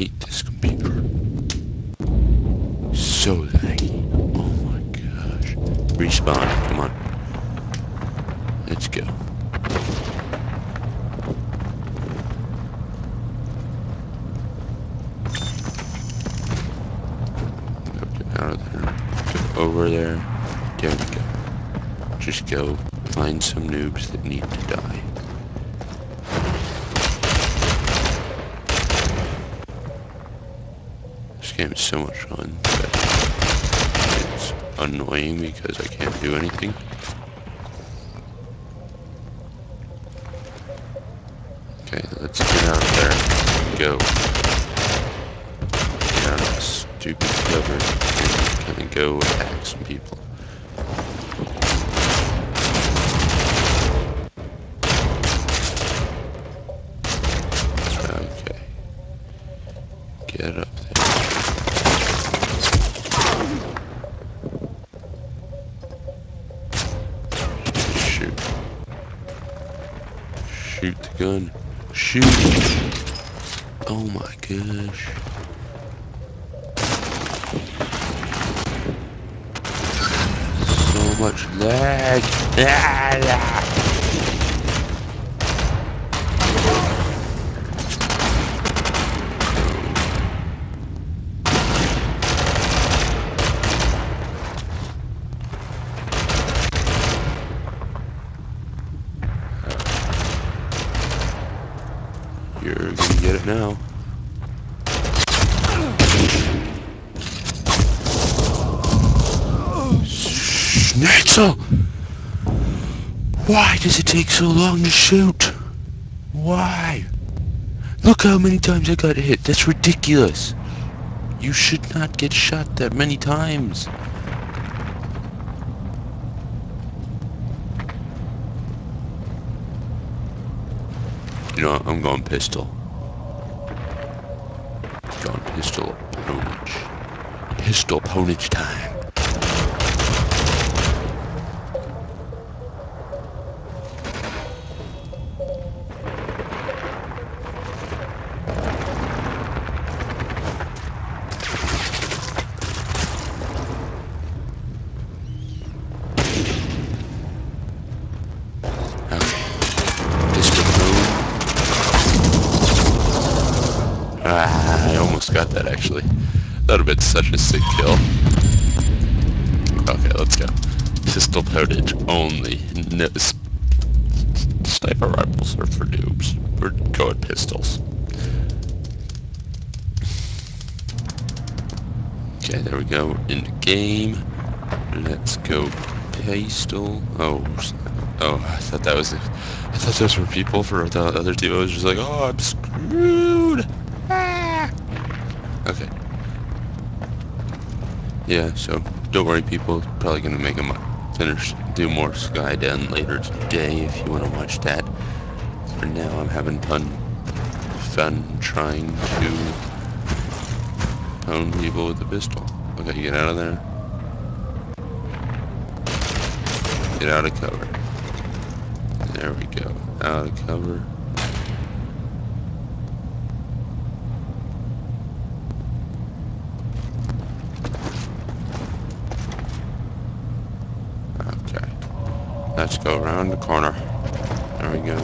hate this computer. So laggy. Oh my gosh. Respawn. Come on. Let's go. Out of there. Go over there. There we go. Just go find some noobs that need to die. Game is so much fun, but it's annoying because I can't do anything. Okay, let's get out of there. Go. Get out of this stupid cover and kind of go attack some people. Shoot the gun. Shoot. Oh my gosh. So much lag. Ah, ah. You're gonna get it now. Schnitzel! Why does it take so long to shoot? Why? Look how many times I got hit. That's ridiculous. You should not get shot that many times. You know, I'm going pistol. Pistol pwnage. Pistol pwnage time. That would have been such a sick kill. Okay, let's go. Pistol potage only. No, sniper rifles are for noobs. We're going pistols. Okay, there we go. In the game. Let's go pistol. Oh, oh, I thought that was. I thought those were people for the other two. I was just like, oh, I'm screwed. Ah. Okay. Yeah, so don't worry, people. Probably gonna make them finish, do more Skyden later today if you want to watch that. For now, I'm having fun, fun trying to pwn people with a pistol. Okay, get out of there. Get out of cover. There we go. Out of cover. Okay. Let's go around the corner. There we go.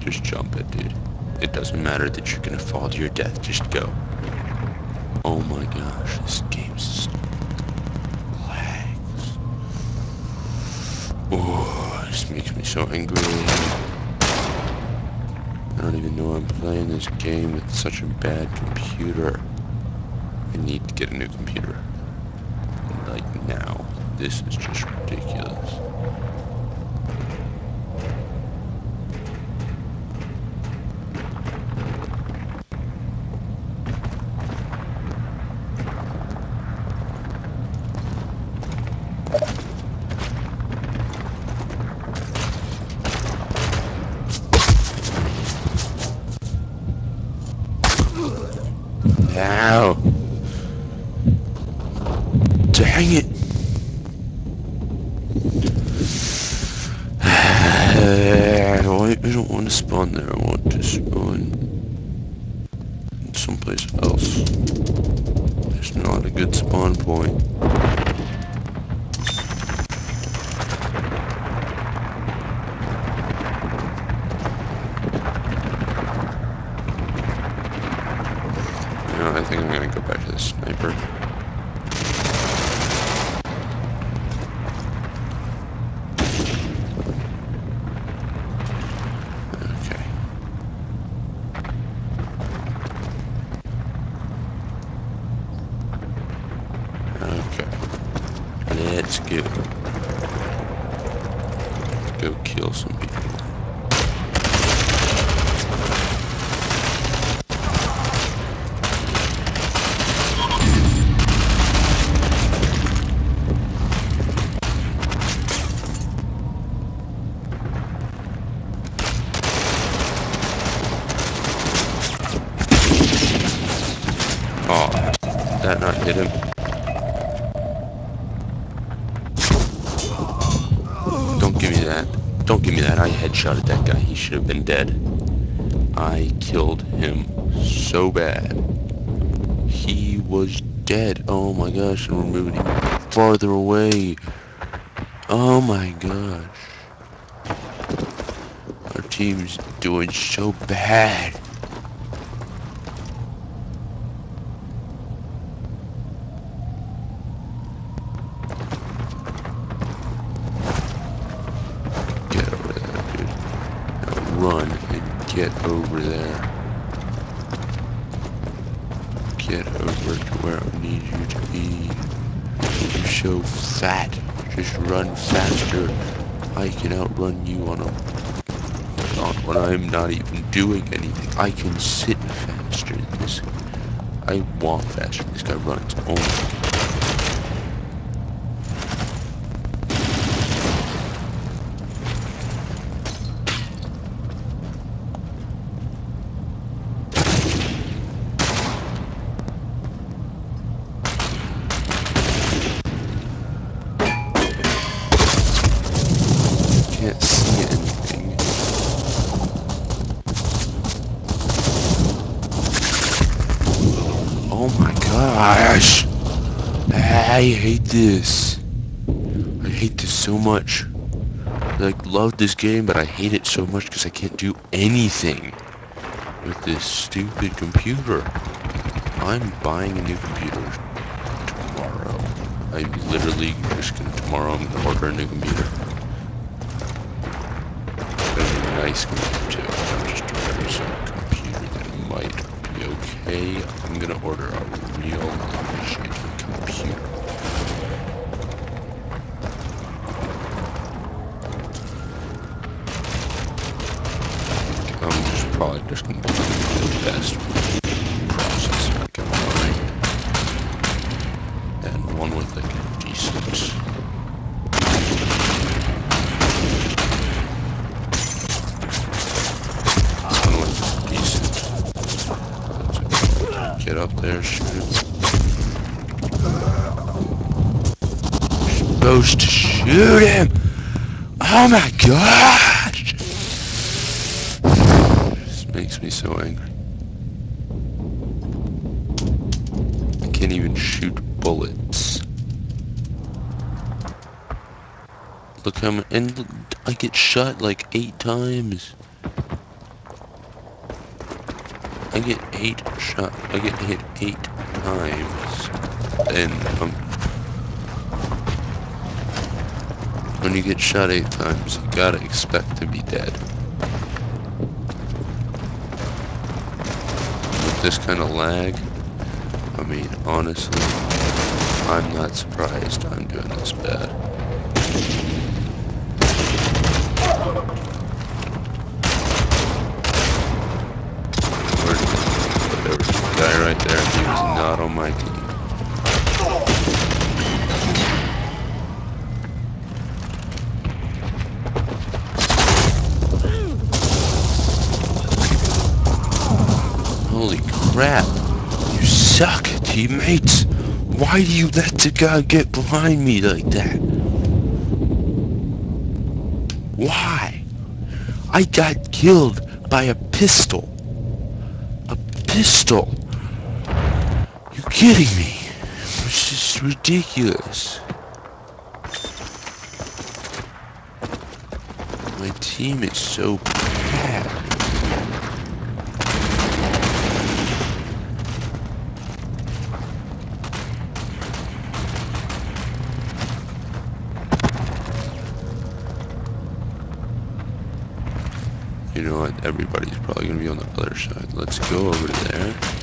Just jump it, dude. It doesn't matter that you're gonna fall to your death. Just go. Oh my gosh, this game's lags. Oh, this makes me so angry. I don't even know I'm playing this game with such a bad computer. I need to get a new computer. Like now. This is just ridiculous. now to hang it. I don't want to spawn there, I want to spawn someplace else. It's not a good spawn point. Sniper. Okay. Okay. Let's go. Go kill some people. Oh, that not hit him. Don't give me that. Don't give me that. I headshotted that guy. He should have been dead. I killed him so bad. He was dead. Oh my gosh, and we're moving farther away. Oh my gosh. Our team's doing so bad. Get over there, dude. Now run and get over there. Get over to where I need you to be. You're so fat. Just run faster. I can outrun you on a on when I'm not even doing anything. I can sit faster than this. I walk faster. This guy runs. Oh my can't see anything. Oh my I hate this. I hate this so much. I, like love this game, but I hate it so much because I can't do anything with this stupid computer. I'm buying a new computer tomorrow. I'm literally just gonna tomorrow. I'm gonna order a new computer. a nice computer too, not just some computer that might okay. I'm gonna order a real shitty computer. I'm just probably just gonna do the best processor I can find. And one with like a decent shoot him! Oh my gosh! This makes me so angry. I can't even shoot bullets. Look how m- and I get shot like eight times. I get eight shot. I get hit eight times, and um, when you get shot eight times, you gotta expect to be dead. With this kind of lag, I mean, honestly, I'm not surprised I'm doing this bad. Guy right there. He was not on my team. Crap! You suck, teammates! Why do you let the guy get behind me like that? Why? I got killed by a pistol. A pistol. You kidding me? This is ridiculous. My team is so You know what? Everybody's probably gonna be on the other side. Let's go over there.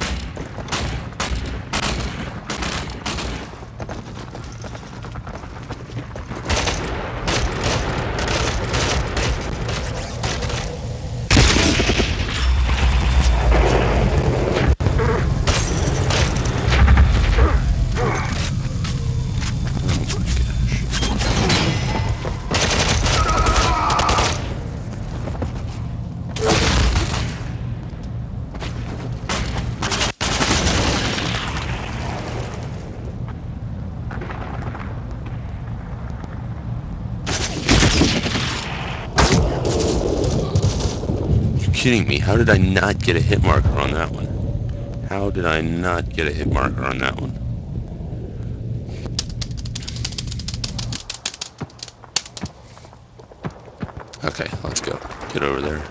Kidding me? How did I not get a hit marker on that one? How did I not get a hit marker on that one? Okay, let's go. Get over there.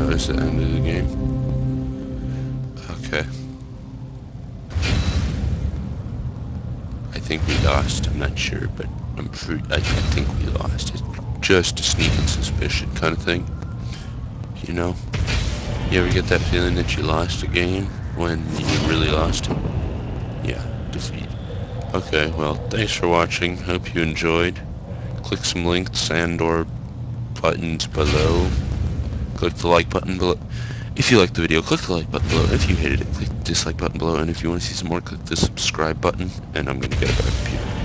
Oh, this is the end of the game. Think we lost. I'm not sure, but I'm pretty. I, I think we lost. It's just a sneaking suspicion kind of thing. You know? You ever get that feeling that you lost a game when you really lost it? Yeah, defeat. Okay, well, thanks for watching. Hope you enjoyed. Click some links and or buttons below. Click the like button below. If you liked the video, click the like button below. If you hated it, click the dislike button below. And if you want to see some more, click the subscribe button. And I'm going to get a better computer.